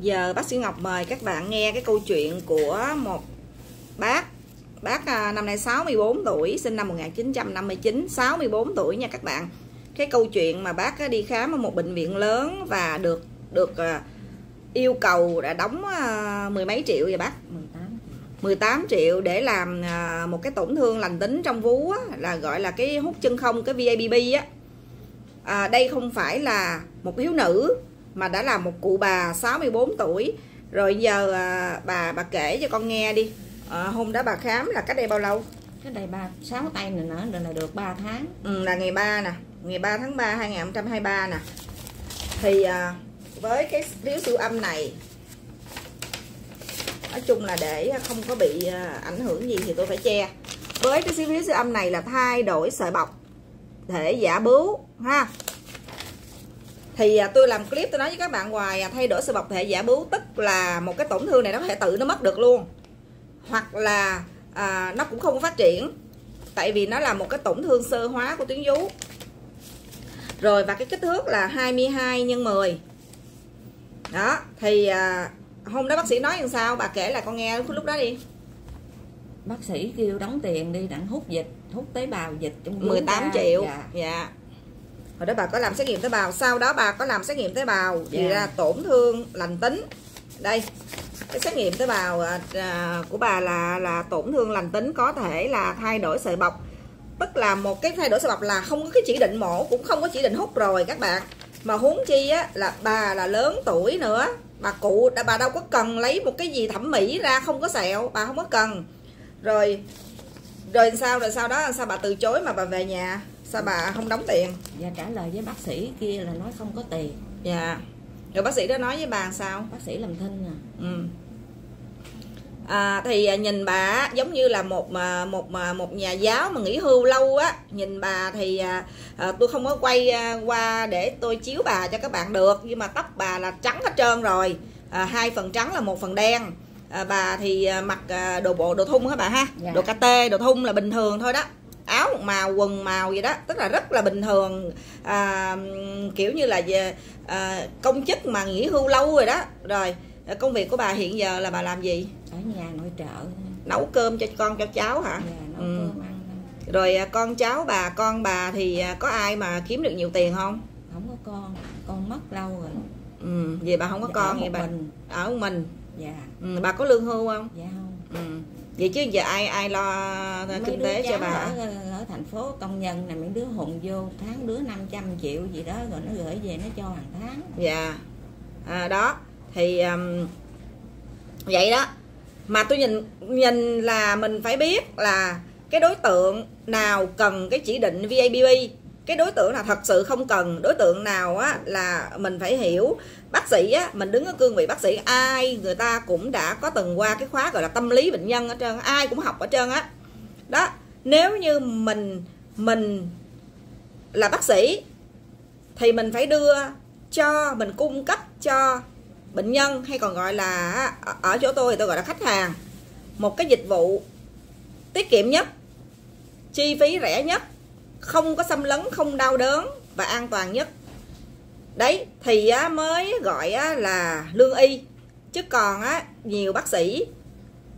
Giờ bác sĩ Ngọc mời các bạn nghe cái câu chuyện của một bác Bác à, năm nay 64 tuổi, sinh năm 1959, 64 tuổi nha các bạn. Cái câu chuyện mà bác đi khám ở một bệnh viện lớn và được được à, yêu cầu đã đóng à, mười mấy triệu vậy bác? 18 18 triệu để làm một cái tổn thương lành tính trong vú á, là gọi là cái hút chân không cái VABB á. À, đây không phải là một thiếu nữ mà đã là một cụ bà 64 tuổi. Rồi giờ à, bà bà kể cho con nghe đi. À, hôm đó bà khám là cách đây bao lâu? Cái đây ba sáu tay này nữa là được 3 tháng. Ừ, là ngày 3 nè ngày 3 tháng 3 2023 nè. Thì à, với cái phiếu siêu âm này nói chung là để không có bị à, ảnh hưởng gì thì tôi phải che. Với cái phiếu siêu âm này là thay đổi sợi bọc thể giả bướu ha thì à, tôi làm clip tôi nói với các bạn ngoài à, thay đổi sợi bọc thể giả bướu tức là một cái tổn thương này nó có thể tự nó mất được luôn. Hoặc là à, nó cũng không phát triển tại vì nó là một cái tổn thương sơ hóa của tuyến vú. Rồi và cái kích thước là 22 x 10 đó thì à, hôm đó bác sĩ nói làm sao? Bà kể là con nghe lúc đó đi. Bác sĩ kêu đóng tiền đi đặng hút dịch hút tế bào dịch trong 18 ra. triệu. Dạ. dạ hồi đó bà có làm xét nghiệm tế bào sau đó bà có làm xét nghiệm tế bào. Thì yeah. ra tổn thương lành tính. Đây cái xét nghiệm tế bào à, à, của bà là là tổn thương lành tính có thể là thay đổi sợi bọc. Tức là một cái thay đổi sợi bọc là không có cái chỉ định mổ cũng không có chỉ định hút rồi các bạn. Mà huống chi á là bà là lớn tuổi nữa. Bà cụ bà đâu có cần lấy một cái gì thẩm mỹ ra không có sẹo bà không có cần. Rồi rồi sao rồi sau đó sao bà từ chối mà bà về nhà sao bà không đóng tiền? Dạ trả lời với bác sĩ kia là nói không có tiền. Dạ. Rồi bác sĩ đó nói với bà sao? Bác sĩ làm thinh à. Ừ. À, thì à, nhìn bà giống như là một mà một mà một nhà giáo mà nghỉ hưu lâu á. Nhìn bà thì à, à, tôi không có quay à, qua để tôi chiếu bà cho các bạn được. Nhưng mà tóc bà là trắng hết trơn rồi. À, hai phần trắng là một phần đen. À, bà thì à, mặc à, đồ bộ đồ thun hả bà ha? Dạ. đồ kt đồ thun là bình thường thôi đó áo một màu quần màu gì đó. Tức là rất là bình thường. À, kiểu như là về à, công chức mà nghỉ hưu lâu rồi đó. Rồi công việc của bà hiện giờ là bà làm gì? Ở nhà nội trợ. Nấu cơm cho con cho cháu hả? Dạ, nấu ừ. cơm ăn rồi à, con cháu bà con bà thì à, có ai mà kiếm được nhiều tiền không? Không có con. Con mất lâu rồi. Ừ vậy bà không có dạ, con vậy bà? mình. ở một mình? Dạ. Ừ, bà có lương hưu không? Dạ không. Ừ vậy chứ giờ ai ai lo Mấy kinh tế cho bà? ở, ở thành phố công nhân này mấy đứa hùng vô tháng đứa 500 triệu gì đó rồi nó gửi về nó cho hàng tháng. Dạ. À, đó. Thì um, vậy đó. Mà tôi nhìn nhìn là mình phải biết là cái đối tượng nào cần cái chỉ định VABB cái đối tượng là thật sự không cần, đối tượng nào á là mình phải hiểu. Bác sĩ á, mình đứng ở cương vị bác sĩ, ai người ta cũng đã có từng qua cái khóa gọi là tâm lý bệnh nhân ở trơn ai cũng học ở trơn á. Đó, nếu như mình mình là bác sĩ thì mình phải đưa cho, mình cung cấp cho bệnh nhân hay còn gọi là ở chỗ tôi thì tôi gọi là khách hàng một cái dịch vụ tiết kiệm nhất, chi phí rẻ nhất không có xâm lấn không đau đớn và an toàn nhất. Đấy thì á, mới gọi á, là lương y. Chứ còn á nhiều bác sĩ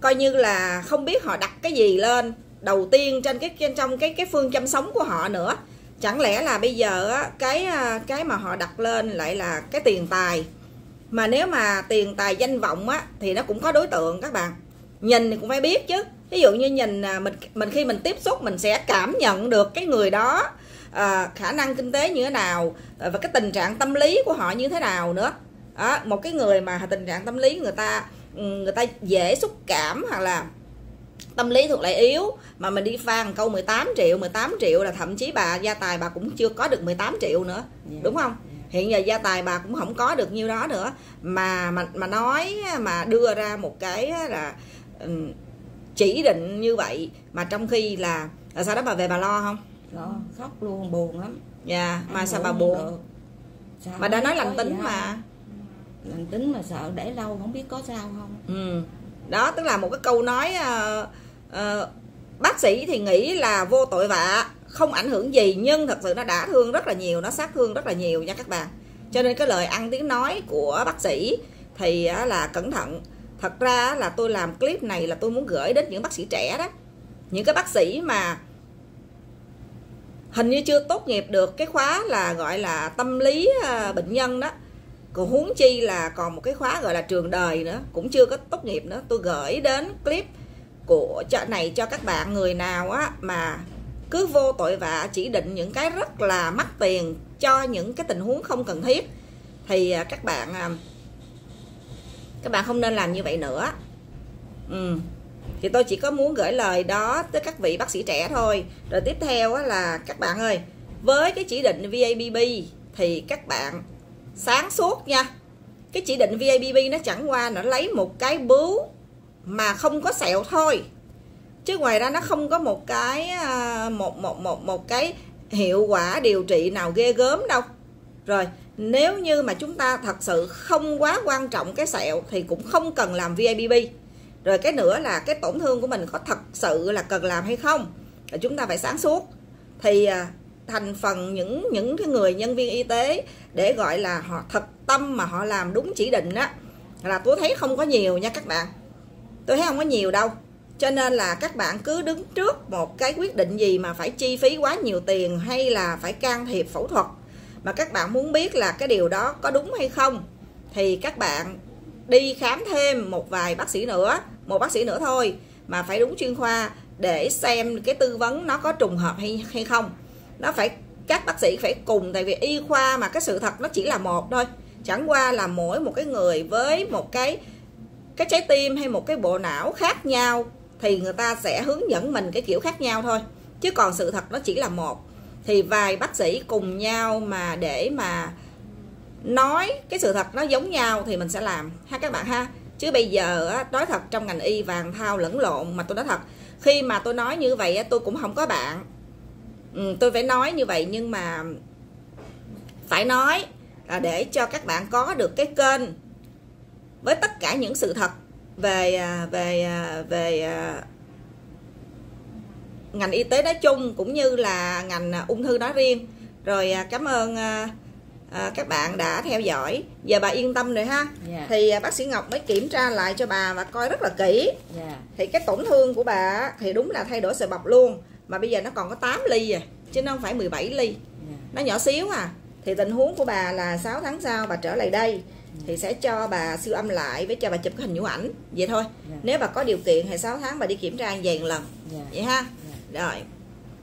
coi như là không biết họ đặt cái gì lên đầu tiên trên cái trên trong cái cái phương chăm sống của họ nữa. Chẳng lẽ là bây giờ á, cái à, cái mà họ đặt lên lại là cái tiền tài. Mà nếu mà tiền tài danh vọng á thì nó cũng có đối tượng các bạn. Nhìn thì cũng phải biết chứ ví dụ như nhìn à, mình mình khi mình tiếp xúc mình sẽ cảm nhận được cái người đó à, khả năng kinh tế như thế nào à, và cái tình trạng tâm lý của họ như thế nào nữa. Đó, một cái người mà tình trạng tâm lý người ta ừ, người ta dễ xúc cảm hoặc là tâm lý thuộc lại yếu mà mình đi phan câu 18 triệu 18 triệu là thậm chí bà gia tài bà cũng chưa có được 18 triệu nữa dạ. đúng không? Hiện giờ gia tài bà cũng không có được nhiêu đó nữa. Mà mà mà nói mà đưa ra một cái là ừ, chỉ định như vậy mà trong khi là, là sau đó bà về bà lo không? Lo khóc luôn buồn lắm. Dạ mà sao bà buồn? bà đã nói lành tính mà. lành tính mà sợ để lâu không biết có sao không. Ừ. Đó tức là một cái câu nói uh, uh, bác sĩ thì nghĩ là vô tội vạ không ảnh hưởng gì nhưng thật sự nó đã thương rất là nhiều nó sát thương rất là nhiều nha các bạn cho nên cái lời ăn tiếng nói của bác sĩ thì á, là cẩn thận thật ra là tôi làm clip này là tôi muốn gửi đến những bác sĩ trẻ đó. Những cái bác sĩ mà hình như chưa tốt nghiệp được cái khóa là gọi là tâm lý ờ, bệnh nhân đó. Còn huống chi là còn một cái khóa gọi là trường đời nữa, cũng chưa có tốt nghiệp nữa. Tôi gửi đến clip của chợ này cho các bạn người nào á mà cứ vô tội vạ, chỉ định những cái rất là mắc tiền cho những cái tình huống không cần thiết. Thì ờ, các bạn ờ, các bạn không nên làm như vậy nữa. Ừ. thì tôi chỉ có muốn gửi lời đó tới các vị bác sĩ trẻ thôi. Rồi tiếp theo là, các bạn ơi, với cái chỉ định VABB thì các bạn sáng suốt nha. Cái chỉ định VABB nó chẳng qua nó lấy một cái bướu mà không có sẹo thôi. Chứ ngoài ra nó không có một cái à, một một một một cái hiệu quả điều trị nào ghê gớm đâu. Rồi nếu như mà chúng ta thật sự không quá quan trọng cái sẹo thì cũng không cần làm VIPB rồi cái nữa là cái tổn thương của mình có thật sự là cần làm hay không, là chúng ta phải sáng suốt. Thì à, thành phần những những cái người nhân viên y tế để gọi là họ thật tâm mà họ làm đúng chỉ định á, là tôi thấy không có nhiều nha các bạn. Tôi thấy không có nhiều đâu. Cho nên là các bạn cứ đứng trước một cái quyết định gì mà phải chi phí quá nhiều tiền hay là phải can thiệp phẫu thuật mà các bạn muốn biết là cái điều đó có đúng hay không, thì các bạn đi khám thêm một vài bác sĩ nữa, một bác sĩ nữa thôi, mà phải đúng chuyên khoa để xem cái tư vấn nó có trùng hợp hay hay không. Nó phải, các bác sĩ phải cùng, tại vì y khoa mà cái sự thật nó chỉ là một thôi. Chẳng qua là mỗi một cái người với một cái cái trái tim hay một cái bộ não khác nhau thì người ta sẽ hướng dẫn mình cái kiểu khác nhau thôi. Chứ còn sự thật nó chỉ là một thì vài bác sĩ cùng nhau mà để mà nói cái sự thật nó giống nhau thì mình sẽ làm. Ha các bạn ha. Chứ bây giờ nói thật trong ngành y vàng thao lẫn lộn mà tôi nói thật khi mà tôi nói như vậy tôi cũng không có bạn. Ừ, tôi phải nói như vậy nhưng mà phải nói để cho các bạn có được cái kênh với tất cả những sự thật về à, về à, về à, ngành y tế nói chung cũng như là ngành ung thư nói riêng rồi cảm ơn các bạn đã theo dõi giờ bà yên tâm rồi ha yeah. Dạ. thì bác sĩ ngọc mới kiểm tra lại cho bà và coi rất là kỹ yeah. Dạ. thì cái tổn thương của bà thì đúng là thay đổi sợi bọc luôn mà bây giờ nó còn có 8 ly à chứ nó không phải 17 ly yeah. Dạ. nó nhỏ xíu à thì tình huống của bà là 6 tháng sau bà trở lại đây thì sẽ cho bà siêu âm lại với cho bà chụp cái hình nhũ ảnh vậy thôi yeah. Nếu bà có điều kiện thì 6 tháng bà đi kiểm tra vài lần yeah. Vậy ha. Rồi.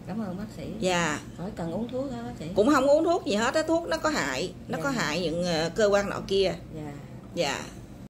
Cảm ơn bác sĩ. Dạ. Hỏi cần uống thuốc hả bác sĩ. Cũng không uống thuốc gì hết á thuốc nó có hại nó yeah. có hại những uh, cơ quan nọ kia. Dạ. Dạ